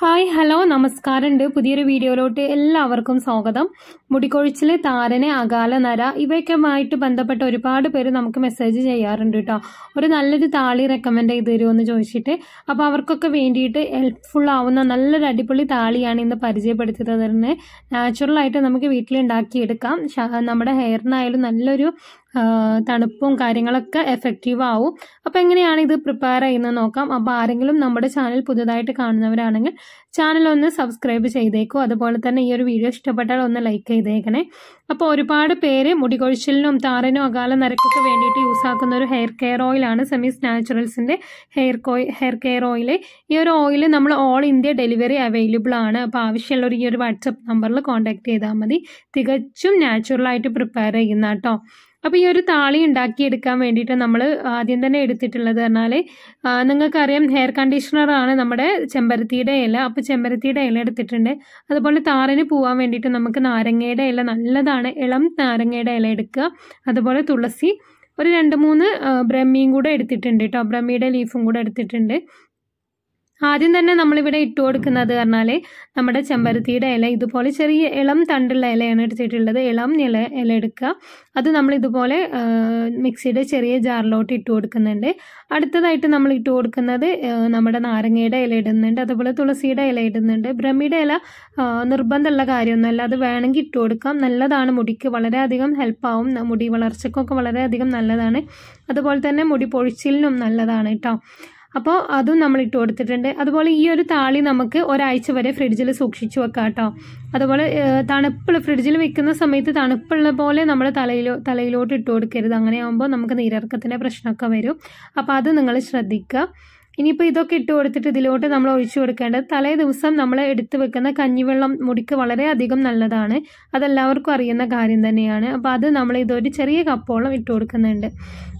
Hi hello നമസ്കാരമുണ്ട്. പുതിയൊരു വീഡിയോയിലോട്ട് എല്ലാവർക്കും സ്വാഗതം. മുടിക്കൊഴിച്ചിൽ താരന് അകാല നര ഇവയൊക്കെയുമായിട്ട് ബന്ധപ്പെട്ട ഒരുപാട് പേര് നമുക്ക് മെസ്സേജ് ചെയ്യാറുണ്ട് കേട്ടോ. ഒരു നല്ലൊരു താളി റെക്കമെൻഡ് ചെയ്ത് തരുമെന്ന് ചോദിച്ചിട്ട്. അപ്പോൾ അവർക്കൊക്കെ വേണ്ടിയിട്ട് ഹെൽപ്ഫുൾ ആവുന്ന നല്ലൊരു അടിപൊളി താളിയാണ് ഇന്ന് പരിചയപ്പെടുത്തി തരുന്നത് നാച്ചുറലായിട്ട് നമുക്ക് ശ- നമ്മുടെ ഹെയറിനായാലും നല്ലൊരു തണുപ്പും കാര്യങ്ങളൊക്കെ എഫക്റ്റീവ് ആവും. അപ്പോൾ എങ്ങനെയാണ് ഇത് പ്രിപ്പയർ ചെയ്യുന്നത് നോക്കാം. അപ്പോൾ ആരെങ്കിലും നമ്മുടെ ചാനൽ പുതുതായിട്ട് കാണുന്നവരാണെങ്കിൽ ചാനൽ ഒന്ന് സബ്സ്ക്രൈബ് ചെയ്തേക്കും. അതുപോലെ തന്നെ ഈ ഒരു വീഡിയോ ഇഷ്ടപ്പെട്ടാൽ ഒന്ന് ലൈക്ക് ചെയ്തേക്കണേ. അപ്പോൾ ഒരുപാട് പേര് മുടികൊഴിച്ചിലിനും താരനും അകാല നരക്കൊക്കെ വേണ്ടിയിട്ട് യൂസ് ആക്കുന്ന ഒരു ഹെയർ കെയർ ഓയിലാണ് സെമീസ് നാച്ചുറൽസിന്റെ ഹെയർ കോയ് ഹെയർ കെയർ ഓയിൽ ഈ ഒരു ഓയിൽ നമ്മൾ ഓൾ ഇന്ത്യ ഡെലിവറി അവൈലബിൾ ആണ്. അപ്പോൾ ആവശ്യമുള്ളവർ ഈ ഒരു വാട്സപ്പ് നമ്പറിൽ കോൺടാക്ട് ചെയ്താൽ മതി. തികച്ചും നാച്ചുറലായിട്ട് പ്രിപ്പയർ ചെയ്യുന്ന കേട്ടോ. അപ്പോൾ ഈ ഒരു താളി ഉണ്ടാക്കിയെടുക്കാൻ വേണ്ടിയിട്ട് നമ്മൾ ആദ്യം തന്നെ എടുത്തിട്ടുള്ളത് പറഞ്ഞാൽ നിങ്ങൾക്കറിയാം ഹെയർ കണ്ടീഷണറാണ് നമ്മുടെ ചെമ്പരത്തിയുടെ ഇല. അപ്പോൾ ചെമ്പരത്തിയുടെ ഇല എടുത്തിട്ടുണ്ട്. അതുപോലെ താറിന് പോകാൻ വേണ്ടിയിട്ട് നമുക്ക് നാരങ്ങയുടെ ഇല നല്ലതാണ് ഇളം നാരങ്ങയുടെ ഇല എടുക്കുക. അതുപോലെ തുളസി ഒരു രണ്ട് മൂന്ന് ബ്രഹ്മിയും കൂടെ എടുത്തിട്ടുണ്ട് കേട്ടോ ബ്രഹ്മിയുടെ ലീഫും കൂടെ എടുത്തിട്ടുണ്ട്. ആദ്യം തന്നെ നമ്മളിവിടെ ഇട്ട് കൊടുക്കുന്നത് പറഞ്ഞാൽ നമ്മുടെ ചെമ്പരത്തിയുടെ ഇല ഇതുപോലെ ചെറിയ ഇളം തണ്ടുള്ള ഇലയാണ് എടുത്തിട്ടുള്ളത്. ഇളം ഇല ഇല എടുക്കുക. അത് നമ്മൾ ഇതുപോലെ മിക്സിയുടെ ചെറിയ ജാറിലോട്ട് ഇട്ട് കൊടുക്കുന്നുണ്ട്. അടുത്തതായിട്ട് നമ്മൾ ഇട്ട് കൊടുക്കുന്നത് നമ്മുടെ നാരങ്ങയുടെ ഇല ഇടുന്നുണ്ട്. അതുപോലെ തുളസിയുടെ ഇല ഇടുന്നുണ്ട്. ബ്രഹ്മിയുടെ ഇല നിർബന്ധമുള്ള കാര്യമൊന്നുമല്ല. അത് വേണമെങ്കിൽ ഇട്ട് കൊടുക്കാം. നല്ലതാണ് മുടിക്ക്. വളരെയധികം ഹെൽപ്പാവും മുടി വളർച്ചയ്ക്കൊക്കെ വളരെയധികം നല്ലതാണ്. അതുപോലെ തന്നെ മുടി പൊഴിച്ചിലിനും നല്ലതാണ് കേട്ടോ. അപ്പോൾ അതും നമ്മൾ ഇട്ട് കൊടുത്തിട്ടുണ്ട്. അതുപോലെ ഈ ഒരു താളി നമുക്ക് ഒരാഴ്ച വരെ ഫ്രിഡ്ജിൽ സൂക്ഷിച്ചു വെക്കാം കേട്ടോ അതുപോലെ തണുപ്പുള്ള ഫ്രിഡ്ജിൽ വെക്കുന്ന സമയത്ത് തണുപ്പുള്ള പോലെ നമ്മൾ തലയിലോ തലയിലോട്ട് ഇട്ട് കൊടുക്കരുത്. അങ്ങനെയാകുമ്പോൾ നമുക്ക് നീരിറക്കത്തിന്റെ പ്രശ്നമൊക്കെ വരും. അപ്പോൾ അത് നിങ്ങൾ ശ്രദ്ധിക്കുക ഇനിയിപ്പോൾ ഇതൊക്കെ ഇട്ട് കൊടുത്തിട്ട് ഇതിലോട്ട് നമ്മൾ ഒഴിച്ചു കൊടുക്കേണ്ടത് തലേ ദിവസം നമ്മൾ എടുത്തു വെക്കുന്ന കഞ്ഞിവെള്ളം മുടിക്ക് വളരെയധികം നല്ലതാണ്. അതെല്ലാവർക്കും അറിയുന്ന കാര്യം തന്നെയാണ്. അപ്പോൾ അത് നമ്മൾ ഇതൊരു ചെറിയ കപ്പോളം ഇട്ട് കൊടുക്കുന്നുണ്ട്.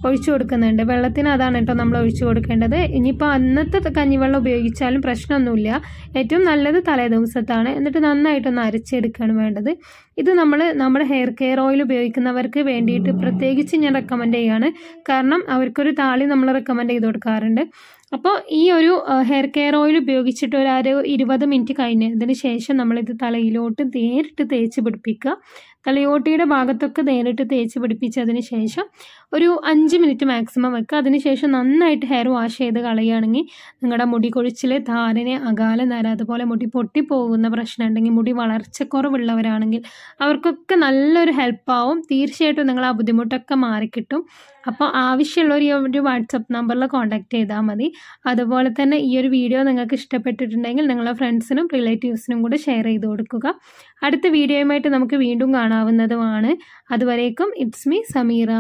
ഒഴിച്ചു കൊടുക്കുന്നുണ്ട്. വെള്ളത്തിന് അതാണ് കേട്ടോ നമ്മൾ ഒഴിച്ചു കൊടുക്കേണ്ടത്. ഇനിയിപ്പോൾ അന്നത്തെ കഞ്ഞിവെള്ളം ഉപയോഗിച്ചാലും പ്രശ്നമൊന്നുമില്ല. ഏറ്റവും നല്ലത് തലേ ദിവസത്താണ്. എന്നിട്ട് നന്നായിട്ടൊന്ന് അരച്ചെടുക്കുകയാണ് വേണ്ടത്. ഇത് നമ്മൾ നമ്മുടെ ഹെയർ കെയർ ഓയിൽ ഉപയോഗിക്കുന്നവർക്ക് വേണ്ടിയിട്ട് പ്രത്യേകിച്ച് ഞാൻ റെക്കമെൻഡ് ചെയ്യാണ്. കാരണം അവർക്കൊരു താളി നമ്മൾ റെക്കമെൻഡ് ചെയ്ത് കൊടുക്കാറുണ്ട്. അപ്പോൾ ഈ ഒരു ഹെയർ കെയർ ഓയിൽ ഉപയോഗിച്ചിട്ട് ഒരു അര ഇരുപത് മിനിറ്റ് കഴിഞ്ഞതിന് ശേഷം നമ്മളിത് തലയിലോട്ട് നേരിട്ട് തേച്ച് പിടിപ്പിക്കുക. തലയോട്ടിയുടെ ഭാഗത്തൊക്കെ നേരിട്ട് തേച്ച് പിടിപ്പിച്ചതിന് ശേഷം ഒരു അഞ്ച് മിനിറ്റ് മാക്സിമം വെക്കുക. അതിനുശേഷം നന്നായിട്ട് ഹെയർ വാഷ് ചെയ്ത് കളയുകയാണെങ്കിൽ നിങ്ങളുടെ മുടി കൊഴിച്ചിൽ താരനെ അകാല നര അതുപോലെ മുടി പൊട്ടിപ്പോകുന്ന പ്രശ്നം ഉണ്ടെങ്കിൽ മുടി വളർച്ചക്കുറവുള്ളവരാണെങ്കിൽ അവർക്കൊക്കെ നല്ലൊരു ഹെൽപ്പാവും തീർച്ചയായിട്ടും നിങ്ങൾ ആ ബുദ്ധിമുട്ടൊക്കെ മാറിക്കിട്ടും. അപ്പോൾ ആവശ്യമുള്ളവർ ഈ ഒരു വാട്സപ്പ് നമ്പറിൽ കോൺടാക്ട് ചെയ്താൽ മതി. അതുപോലെ തന്നെ ഈ ഒരു വീഡിയോ നിങ്ങൾക്ക് ഇഷ്ടപ്പെട്ടിട്ടുണ്ടെങ്കിൽ നിങ്ങളുടെ ഫ്രണ്ട്സിനും റിലേറ്റീവ്സിനും കൂടെ ഷെയർ ചെയ്ത് കൊടുക്കുക. അടുത്ത വീഡിയോയുമായിട്ട് നമുക്ക് വീണ്ടും കാണാവുന്നതുമാണ്. അതുവരേക്കും ഇറ്റ്സ് മീ സമീറ.